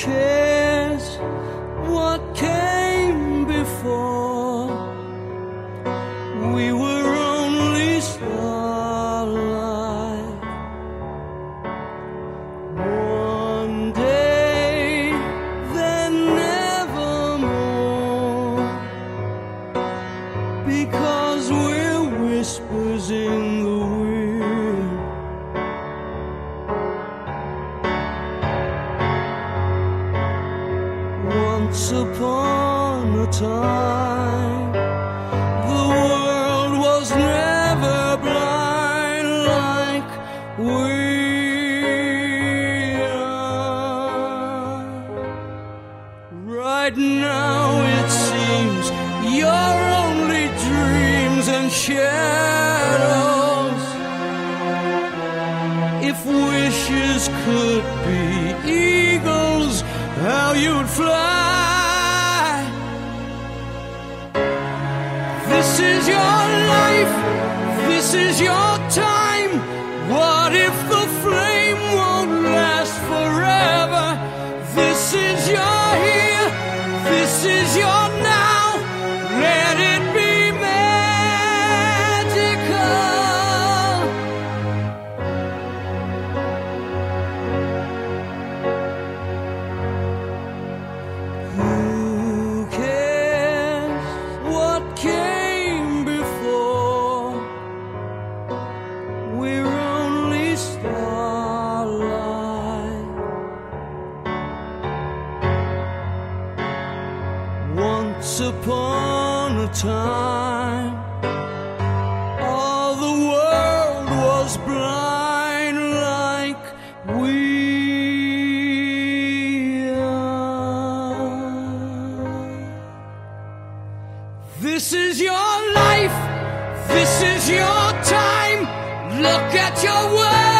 cares Once upon a time, the world was never blind like we are. Right now, it seems you're only dreams and shadows. If wishes could be eagles, how you'd fly. This is your life, this is your time. What if the flame Once upon a time, all the world was blind like we are. This is your life, this is your time. Look at your world.